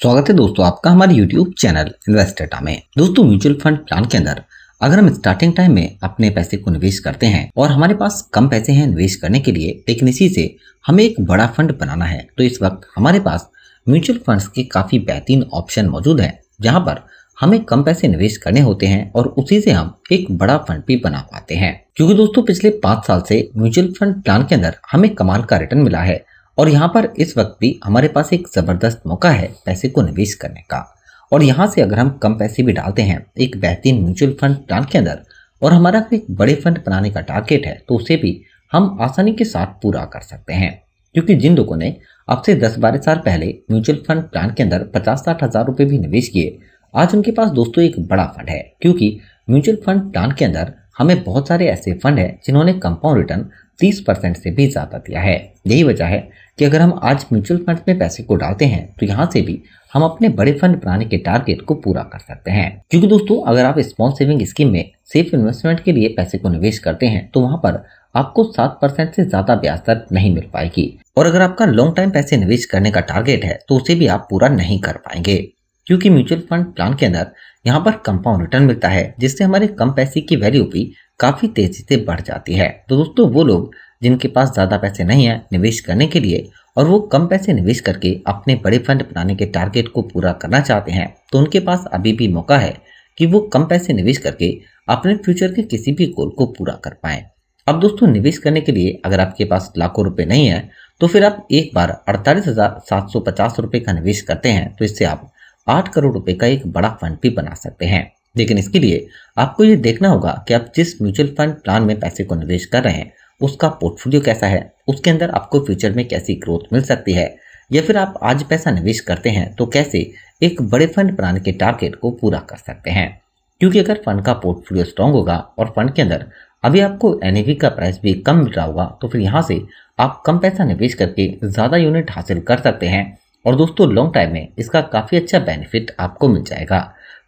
स्वागत है दोस्तों आपका हमारे YouTube चैनल इन्वेस्टेटा में। दोस्तों म्यूचुअल फंड प्लान के अंदर, अगर हम स्टार्टिंग टाइम में अपने पैसे को निवेश करते हैं और हमारे पास कम पैसे हैं निवेश करने के लिए लेकिन इसी से हमें एक बड़ा फंड बनाना है तो इस वक्त हमारे पास म्यूचुअल फंड्स के काफ़ी बेहतरीन ऑप्शन मौजूद है, जहाँ पर हमें कम पैसे निवेश करने होते हैं और उसी से हम एक बड़ा फंड भी बना पाते हैं। क्योंकि दोस्तों, पिछले पाँच साल से म्यूचुअल फंड प्लान के अंदर हमें कमाल का रिटर्न मिला है और यहाँ पर इस वक्त भी हमारे पास एक ज़बरदस्त मौका है पैसे को निवेश करने का। और यहाँ से अगर हम कम पैसे भी डालते हैं, एक बेहतरीन म्यूचुअल फंड प्लान के अंदर और हमारा एक बड़े फंड बनाने का टारगेट है तो उसे भी हम आसानी के साथ पूरा कर सकते हैं। क्योंकि जिन लोगों ने अब से दस बारह साल पहले म्यूचुअल फंड प्लान के अंदर पचास साठ हज़ार रुपए भी निवेश किए, आज उनके पास दोस्तों एक बड़ा फंड है। क्योंकि म्यूचुअल फंड प्लान के अंदर हमें बहुत सारे ऐसे फंड है जिन्होंने कंपाउंड रिटर्न तीस परसेंट से भी ज़्यादा दिया है। यही वजह है कि अगर हम आज म्यूचुअल फंड में पैसे को डालते हैं तो यहाँ से भी हम अपने बड़े फंड बनाने के टारगेट को पूरा कर सकते हैं। क्योंकि दोस्तों, अगर आप स्मॉल सेविंग स्कीम में सेफ़ इन्वेस्टमेंट के लिए पैसे को निवेश करते हैं तो वहाँ पर आपको सात परसेंट से ज़्यादा ब्याज दर नहीं मिल पाएगी। और अगर आपका लॉन्ग टाइम पैसे निवेश करने का टारगेट है तो उसे भी आप पूरा नहीं कर पाएँगे। क्योंकि म्यूचुअल फंड प्लान के अंदर यहाँ पर कंपाउंड रिटर्न मिलता है, जिससे हमारे कम पैसे की वैल्यू भी काफ़ी तेज़ी से बढ़ जाती है। तो दोस्तों, वो लोग जिनके पास ज़्यादा पैसे नहीं है निवेश करने के लिए और वो कम पैसे निवेश करके अपने बड़े फंड बनाने के टारगेट को पूरा करना चाहते हैं तो उनके पास अभी भी मौका है कि वो कम पैसे निवेश करके अपने फ्यूचर के किसी भी गोल को पूरा कर पाए। अब दोस्तों, निवेश करने के लिए अगर आपके पास लाखों रुपए नहीं है तो फिर आप एक बार अड़तालीस हज़ार सात सौ पचास रुपए का निवेश करते हैं तो इससे आप आठ करोड़ रुपए का एक बड़ा फंड भी बना सकते हैं। लेकिन इसके लिए आपको ये देखना होगा कि आप जिस म्यूचुअल फंड प्लान में पैसे को निवेश कर रहे हैं, उसका पोर्टफोलियो कैसा है, उसके अंदर आपको फ्यूचर में कैसी ग्रोथ मिल सकती है, या फिर आप आज पैसा निवेश करते हैं तो कैसे एक बड़े फंड बनाने के टारगेट को पूरा कर सकते हैं। क्योंकि अगर फंड का पोर्टफोलियो स्ट्रांग होगा और फंड के अंदर अभी आपको एनएवी का प्राइस भी कम मिल रहा होगा तो फिर यहाँ से आप कम पैसा निवेश करके ज़्यादा यूनिट हासिल कर सकते हैं। और दोस्तों लॉन्ग टाइम में इसका काफ़ी अच्छा बेनिफिट आपको मिल जाएगा।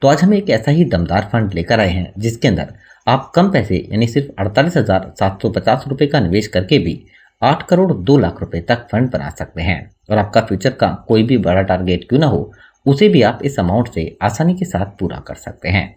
तो आज हम एक ऐसा ही दमदार फंड लेकर आए हैं, जिसके अंदर आप कम पैसे, यानी सिर्फ़ अड़तालीस हज़ार सात सौ पचास रुपए का निवेश करके भी आठ करोड़ दो लाख रुपए तक फंड बना सकते हैं। और आपका फ्यूचर का कोई भी बड़ा टारगेट क्यों ना हो, उसे भी आप इस अमाउंट से आसानी के साथ पूरा कर सकते हैं।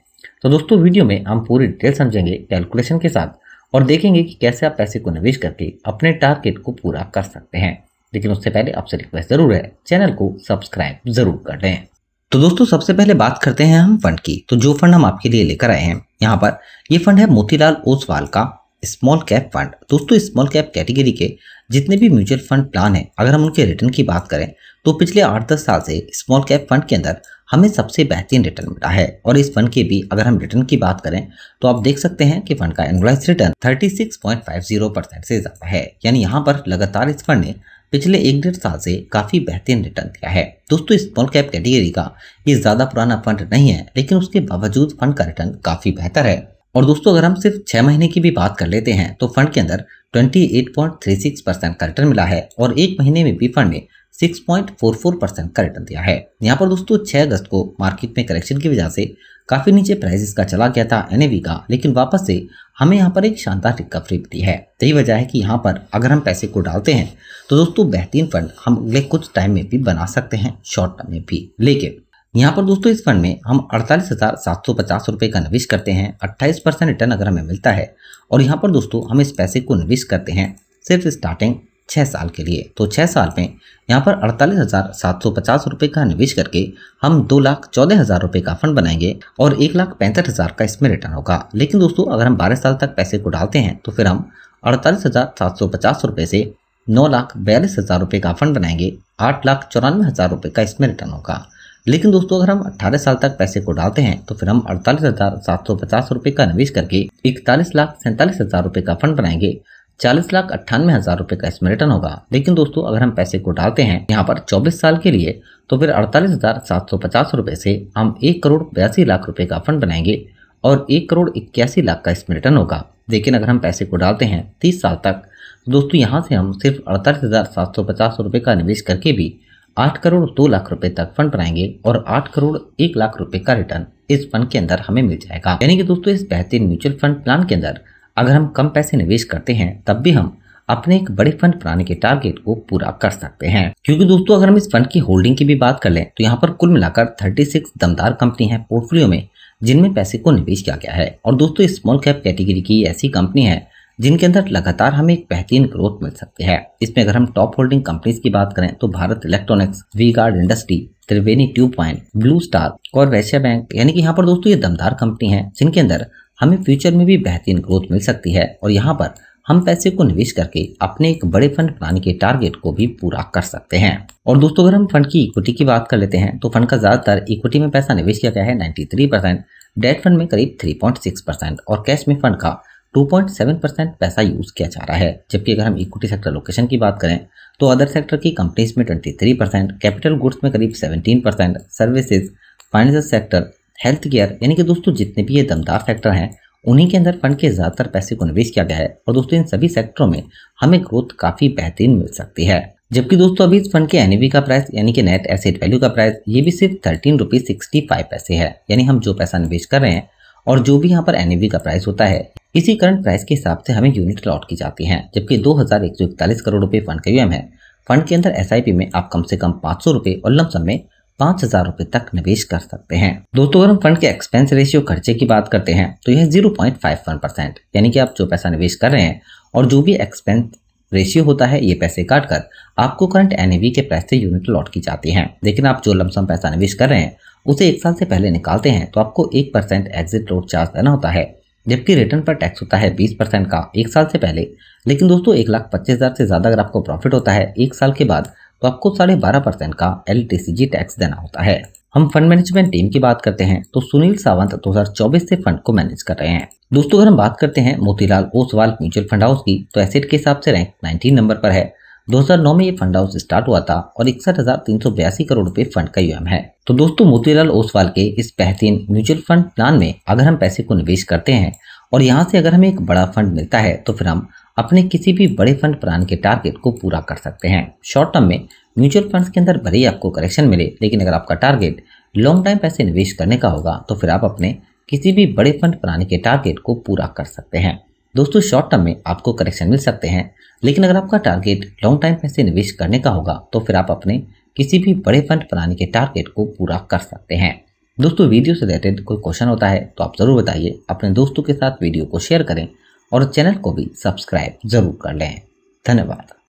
तो दोस्तों वीडियो में हम पूरी डिटेल समझेंगे कैलकुलेशन के साथ और देखेंगे कि कैसे आप पैसे को निवेश करके अपने टारगेट को पूरा कर सकते हैं। लेकिन उससे पहले आपसे रिक्वेस्ट ज़रूर है चैनल को सब्सक्राइब ज़रूर कर लें तो दोस्तों, सबसे पहले बात करते हैं हम फंड की। तो जो फंड हम आपके लिए लेकर आए हैं, यहाँ पर ये फंड है मोतीलाल ओसवाल का स्मॉल कैप फंड दोस्तों स्मॉल कैप कैटेगरी के जितने भी म्यूचुअल फंड प्लान है, अगर हम उनके रिटर्न की बात करें तो पिछले आठ दस साल से स्मॉल कैप फंड के अंदर हमें सबसे बेहतरीन रिटर्न मिला है। और इस फंड के भी अगर हम रिटर्न की बात करें तो आप देख सकते हैं कि फंड का एनुअलाइज रिटर्न 36.50 परसेंट से ज़्यादा है। यानी यहाँ पर लगातार इस फंड ने पिछले एक डेढ़ साल से काफ़ी बेहतरीन रिटर्न दिया है। दोस्तों स्मॉल कैप कैटेगरी का ये ज़्यादा पुराना फंड नहीं है, लेकिन उसके बावजूद फंड का रिटर्न काफ़ी बेहतर है। और दोस्तों, अगर हम सिर्फ़ छह महीने की भी बात कर लेते हैं तो फंड के अंदर 28.36 परसेंट का रिटर्न मिला है और एक महीने में भी फंड ने 6.44 परसेंट का रिटर्न दिया है। यहाँ पर दोस्तों 6 अगस्त को मार्केट में करेक्शन की वजह से काफ़ी नीचे प्राइसेस का चला गया था एनएवी का, लेकिन वापस से हमें यहाँ पर एक शानदार रिकवरी मिली है। यही वजह है कि यहाँ पर अगर हम पैसे को डालते हैं तो दोस्तों बेहतरीन फंड हम अगले कुछ टाइम में भी बना सकते हैं शॉर्ट टर्म में भी। लेकिन यहाँ पर दोस्तों इस फंड में हम अड़तालीस हज़ार सात सौ पचास रुपए का निवेश करते हैं, अट्ठाईस परसेंट रिटर्न अगर हमें मिलता है, और यहाँ पर दोस्तों हम इस पैसे को निवेश करते हैं, सिर्फ़ स्टार्टिंग छः साल के लिए। तो छः साल में यहाँ पर अड़तालीस हज़ार सात सौ पचास रुपये का निवेश करके हम दो लाख चौदह हज़ार रुपये का फंड बनाएँगे और एक लाख पैंसठ हज़ार का इसमें रिटर्न होगा। लेकिन दोस्तों, अगर हम बारह साल तक पैसे को डालते हैं तो फिर हम अड़तालीस हज़ार सात सौ पचास रुपये से नौ लाख बयालीस हज़ार रुपये का फंड बनाएँगे। आठ लाख चौरानवे हज़ार रुपये का इसमें रिटर्न होगा। लेकिन दोस्तों, अगर हम 18 साल तक पैसे को डालते हैं तो फिर हम अड़तालीस हज़ार सात सौ पचास रुपए का निवेश करके इकतालीस लाख सैंतालीस हज़ार रुपए का फंड बनाएँगे। चालीस लाख अट्ठानवे हज़ार रुपए का इसमें रिटर्न होगा। लेकिन दोस्तों, अगर हम पैसे को डालते हैं यहाँ पर चौबीस साल के लिए तो फिर अड़तालीस हज़ार सात सौ पचास रुपए से हम एक करोड़ बयासी लाख रुपए का फंड बनाएँगे और एक करोड़ इक्यासी लाख का इसमें रिटर्न होगा। लेकिन अगर हम पैसे को डालते हैं तीस साल तक तो दोस्तों यहाँ से हम सिर्फ़ अड़तालीस हज़ार सात सौ पचास रुपए का निवेश करके भी आठ करोड़ दो लाख रुपए तक फंड बनाएँगे और आठ करोड़ एक लाख रुपए का रिटर्न इस फंड के अंदर हमें मिल जाएगा। यानी कि दोस्तों, इस बेहतरीन म्यूचुअल फंड प्लान के अंदर अगर हम कम पैसे निवेश करते हैं, तब भी हम अपने एक बड़े फंड बनाने के टारगेट को पूरा कर सकते हैं। क्योंकि दोस्तों, अगर हम इस फंड की होल्डिंग की भी बात कर लें तो यहाँ पर कुल मिलाकर 36 दमदार कंपनी है पोर्टफोलियो में, जिनमें पैसे को निवेश किया गया है। और दोस्तों स्मॉल कैप कैटेगरी की ऐसी कंपनी है, जिनके अंदर लगातार हमें एक बेहतरीन ग्रोथ मिल सकती है। इसमें अगर हम टॉप होल्डिंग कंपनीज़ की बात करें तो Bharat electronics V guard industry Triveni tube point blue star और वैश्य बैंक, यानी कि यहाँ पर दोस्तों, ये दमदार कंपनी है, जिनके अंदर हमें फ्यूचर में भी बेहतरीन ग्रोथ मिल सकती है और यहाँ पर हम पैसे को निवेश करके अपने एक बड़े फंड बनाने के टारगेट को भी पूरा कर सकते हैं। और दोस्तों, अगर हम फंड की इक्विटी की बात कर लेते हैं तो फंड का ज़्यादातर इक्विटी में पैसा निवेश किया गया है 93 परसेंट डेट फंड में करीब 3.6 परसेंट और कैश में फंड का 2.7 परसेंट पैसा यूज़ किया जा रहा है। जबकि अगर हम इक्विटी सेक्टर लोकेशन की बात करें तो अदर सेक्टर की कंपनीज़ में 23 परसेंट कैपिटल गुड्स में करीब 17 percent services, financial sector health care यानी कि दोस्तों जितने भी ये दमदार सेक्टर हैं, उन्हीं के अंदर फंड के ज़्यादातर पैसे को निवेश किया गया है और दोस्तों इन सभी सेक्टरों में हमें ग्रोथ काफ़ी बेहतरीन मिल सकती है। जबकि दोस्तों अभी इस फंड के एनएवी का प्राइस यानी कि नेट एसेट वैल्यू का प्राइस ये भी सिर्फ़ थर्टीन रुपीज़ सिक्सटी फाइव पैसे है, यानी हम जो पैसा निवेश कर रहे हैं और जो भी यहाँ पर एनएवी का प्राइस होता है, इसी करंट प्राइस के हिसाब से हमें यूनिट लॉट की जाती है। जबकि दो हज़ार एक सौ इकतालीस करोड़ रुपए फंड का यूएम है। फंड के अंदर एसआईपी में आप कम से कम पाँच सौ रुपए और लमसम में पाँच हज़ार रूपए तक निवेश कर सकते हैं। दोस्तों अगर हम फंड के एक्सपेंस रेशियो खर्चे की बात करते हैं तो यह zero point five one percent यानी कि आप जो पैसा निवेश कर रहे हैं और जो भी एक्सपेंस रेशियो होता है, ये पैसे काटकर आपको करंट एनएवी के प्राइस से यूनिट लॉट की जाती है। लेकिन आप जो लमसम पैसा निवेश कर रहे हैं, उसे एक साल से पहले निकालते हैं तो आपको एक परसेंट एग्जिट लोड चार्ज देना होता है, जबकि रिटर्न पर टैक्स होता है बीस परसेंट का एक साल से पहले। लेकिन दोस्तों, एक लाख पच्चीस हज़ार से ज़्यादा अगर आपको प्रॉफिट होता है, एक साल के बाद तो आपको साढ़े बारह परसेंट का एलटीसीजी टैक्स देना होता है। हम फंड मैनेजमेंट टीम की बात करते हैं तो सुनील सावंत 2024 से फंड को मैनेज कर रहे हैं। दोस्तों, अगर हम बात करते हैं Motilal Oswal mutual fund house की तो एसेट के हिसाब से रैंक 19 नंबर पर है। 2009 में ये फंड हाउस स्टार्ट हुआ था और इकसठ करोड़ रुपए फंड का यूएम है। तो दोस्तों, मोतीलाल ओसवाल के इस बेहतरीन म्यूचुअल फंड प्लान में अगर हम पैसे को निवेश करते हैं और यहाँ से अगर हमें एक बड़ा फंड मिलता है तो फिर हम अपने किसी भी बड़े फंड प्लान के टारगेट को पूरा कर सकते हैं। शॉर्ट टर्म में, म्यूचुअल फंड्स के अंदर भले ही आपको करेक्शन मिले, लेकिन अगर आपका टारगेट लॉन्ग टाइम पैसे निवेश करने का होगा तो फिर आप अपने किसी भी बड़े फंड बनाने के टारगेट को पूरा कर सकते हैं। दोस्तों, शॉर्ट टर्म में आपको करेक्शन मिल सकते हैं, लेकिन अगर आपका टारगेट लॉन्ग टाइम पैसे निवेश करने का होगा तो फिर आप अपने किसी भी बड़े फंड बनाने के टारगेट को पूरा कर सकते हैं। दोस्तों, वीडियो से रिलेटेड कोई क्वेश्चन होता है तो आप ज़रूर बताइए। अपने दोस्तों के साथ वीडियो को शेयर करें और चैनल को भी सब्सक्राइब ज़रूर कर लें। धन्यवाद।